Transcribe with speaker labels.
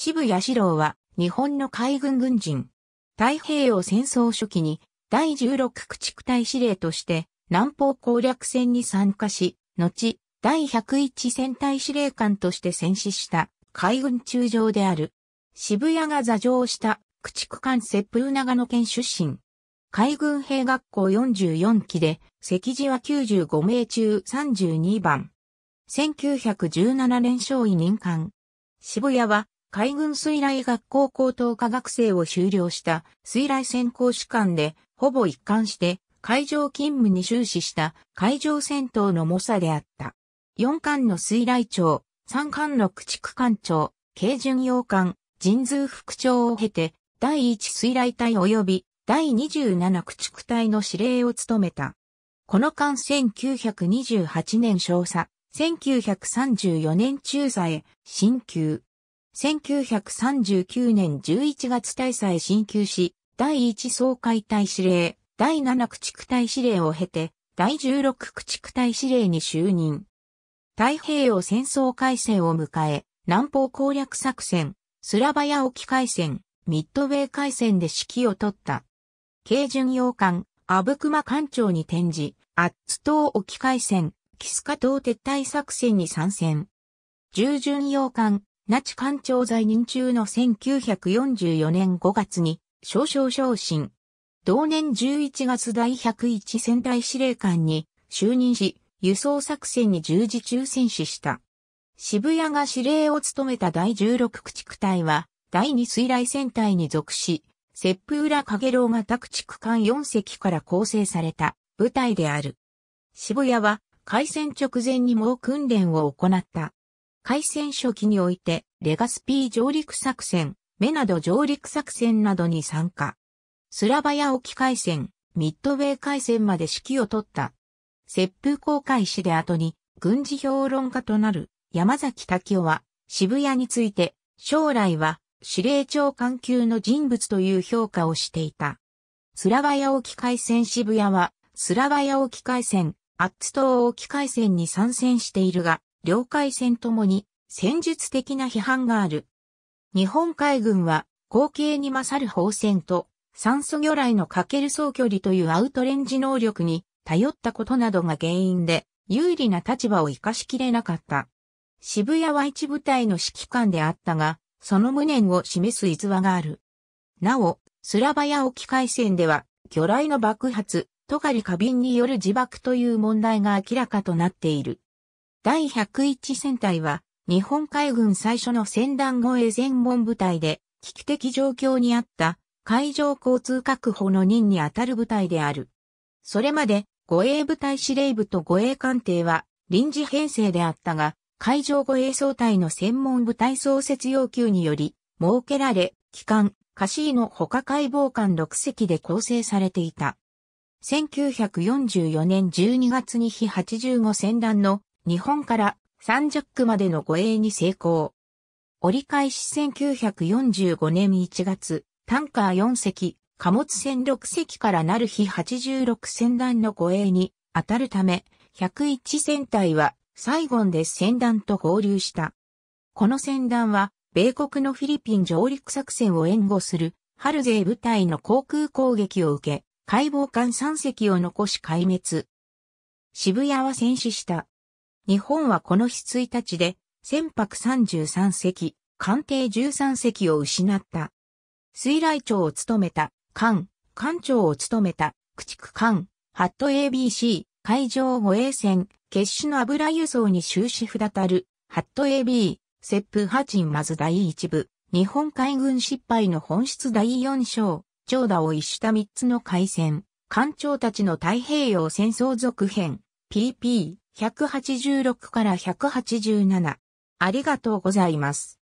Speaker 1: 渋谷四郎は日本の海軍軍人。太平洋戦争初期に第16駆逐隊司令として南方攻略戦に参加し、後、第101戦隊司令官として戦死した海軍中将である。渋谷が座上した駆逐艦接風長野県出身。海軍兵学校44期で、席次は95名中32番。1917年少尉任官。渋谷は海軍水雷学校高等科学生を修了した水雷専攻士官で、ほぼ一貫して海上勤務に終始した海上戦闘の猛者であった。4艦の水雷長、3艦の駆逐艦長、軽巡洋艦、神通副長を経て、第1水雷隊及び第27駆逐隊の司令を務めた。この間1928年少佐、1934年中佐へ進級。1939年11月大佐へ進級し、第1総会隊司令、第7駆逐隊司令を経て、第16駆逐隊司令に就任。太平洋戦争改正を迎え、南方攻略作戦、スラバヤ沖海戦、ミッドウェー海戦で指揮を取った。軽巡洋艦、アブクマ艦長に転じ、アッツ島沖海戦、キスカ島撤退作戦に参戦。従巡洋艦、ナチ艦長在任中の1944年5月に、少々昇進。同年11月第101戦隊司令官に就任し、輸送作戦に従事中戦死した。渋谷が司令を務めた第16駆逐隊は、第2水雷戦隊に属し、切符裏影楼型駆逐艦4隻から構成された部隊である。渋谷は開戦直前に猛訓練を行った。開戦初期において、レガスピー上陸作戦、メナド上陸作戦などに参加。スラバヤ沖海戦、ミッドウェー海戦まで指揮を取った。切風公開史で後に、軍事評論家となる山崎滝夫は、渋谷について、将来は司令長官級の人物という評価をしていた。スラバヤ沖海戦渋谷は、スラバヤ沖海戦、アッツ島沖海戦に参戦しているが、両海戦ともに戦術的な批判がある。日本海軍は、後継に勝る砲戦と酸素魚雷のかける総距離というアウトレンジ能力に頼ったことなどが原因で有利な立場を活かしきれなかった。渋谷は一部隊の指揮官であったが、その無念を示す逸話がある。なお、スラバヤ沖海戦では、魚雷の爆発、トガリ過敏による自爆という問題が明らかとなっている。第101戦隊は、日本海軍最初の戦団護衛専門部隊で、危機的状況にあった海上交通確保の任に当たる部隊である。それまで護衛部隊司令部と護衛艦艇は臨時編成であったが、海上護衛総隊の専門部隊創設要求により設けられ、機関、カシーの他解剖艦6隻で構成されていた。1944年12月に非85戦団の日本から30区までの護衛に成功。折り返し1945年1月、タンカー4隻、貨物船6隻からなる日86船団の護衛に当たるため、101船隊はサイゴンで船団と合流した。この船団は、米国のフィリピン上陸作戦を援護する、ハルゼイ部隊の航空攻撃を受け、解剖艦3隻を残し壊滅。渋谷は戦死した。日本はこの日1日で、船舶33隻、艦艇13隻を失った。水雷長を務めた、艦、艦長を務めた、駆逐艦、ハット ABC、海上護衛船、決死の油輸送に終止符立たる、ハット AB、切風ハチンまず第一部、日本海軍失敗の本質第四章、長打を逸した三つの海戦、艦長たちの太平洋戦争続編、PP 186から187。ありがとうございます。